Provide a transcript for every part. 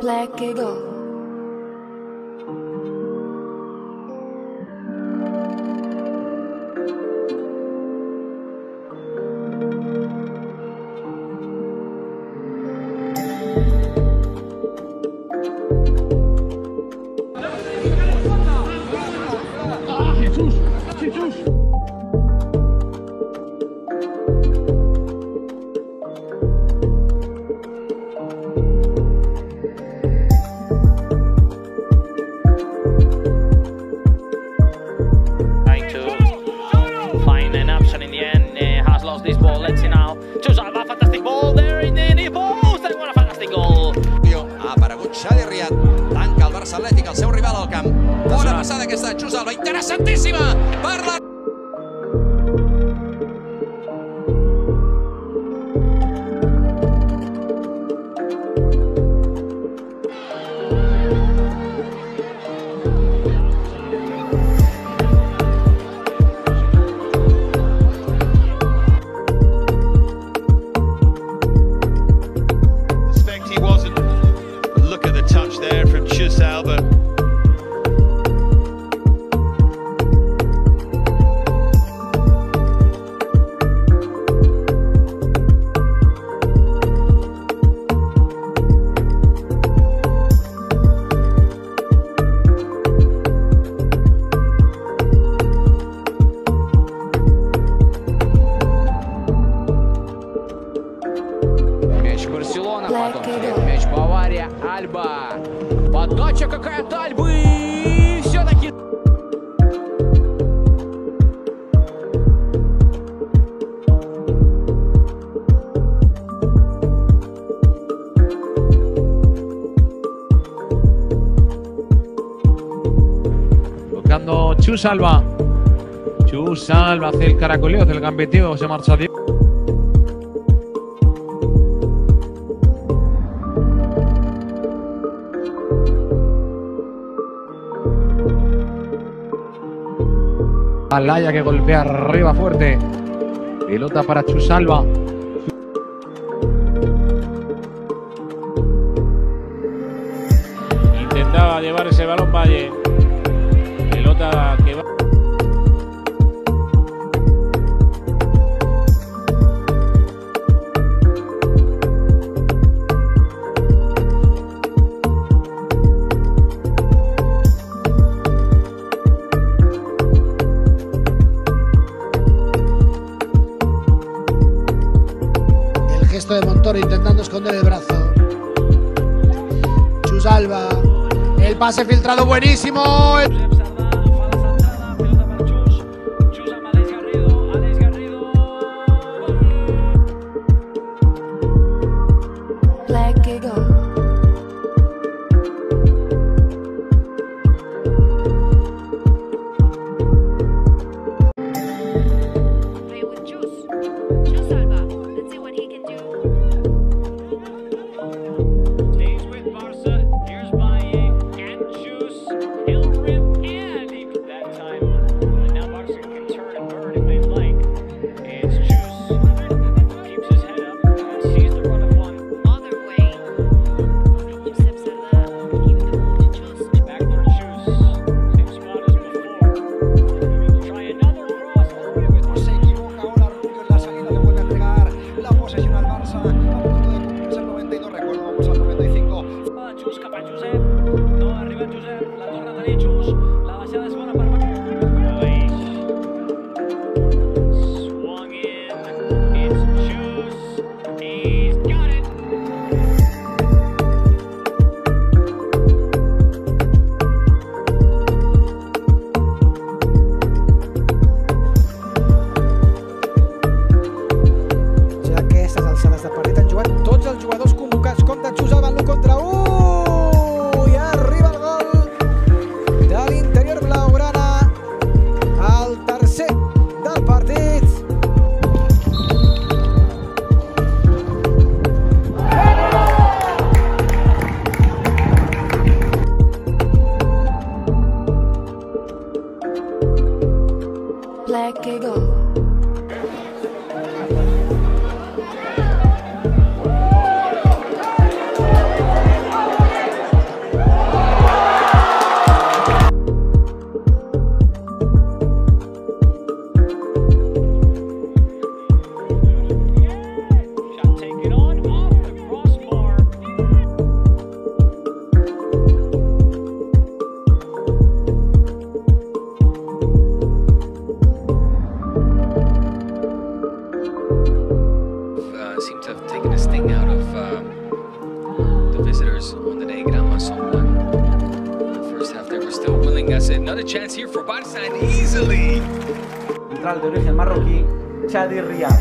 Black Eagle. questa Giusalva, interessantissima, parla... Black Widow. Мяч Бавария, Альба. Подача какая-то Альбы. Все-таки... Hace el caracoleo, hace el se marcha Diego. Alaya que golpea arriba fuerte. Pelota para Chusalba. Intentaba llevar ese balón Valle. Pelota Intentando esconder el brazo. Chusalba. El pase filtrado buenísimo. No, ha arribat Josep, la torna a tenir Xus, la baixada és bona. Were still willing as another chance here for and easily. Central de origen marroquí, Chadi Riyad.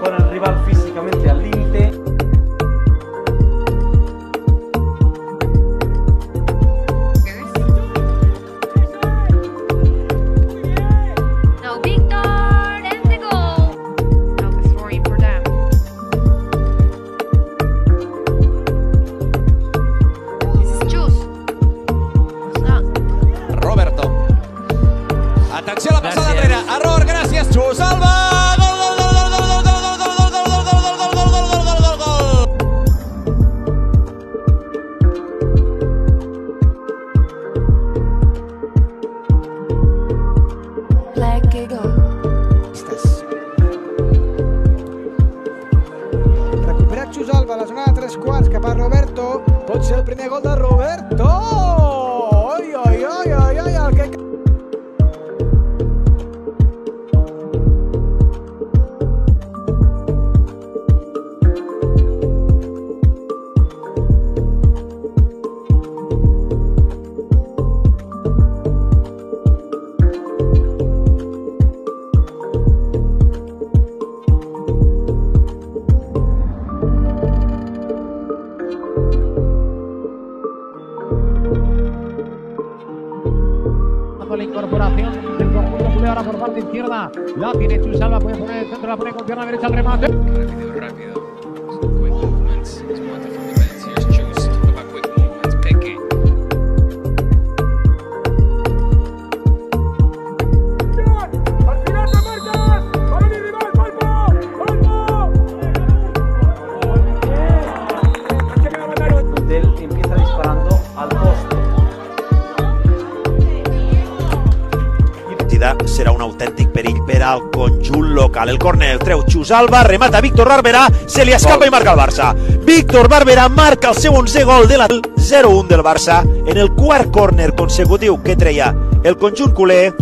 Con el rival físicamente al límite. Xus Alba! Gol, gol, gol, gol, gol, gol, gol, gol, gol, gol, gol, gol, gol, gol, gol, gol, gol, gol, gol. Black Eagle. Recupera Xusalva a la zona de tres quarts cap a Roberto. Pot ser el primer gol de Roberto. La incorporación del conjunto culé ahora por parte izquierda. La tiene Chusalva, puede poner el centro, la pone con pierna derecha al remate. Serà un autèntic perill per al conjunt local. El córner el treu Xusalva, remata Víctor Barberà, se li escapa i marca el Barça. Víctor Barberà marca el seu 11 gol de la 0-1 del Barça en el quart córner consecutiu que treia el conjunt culer.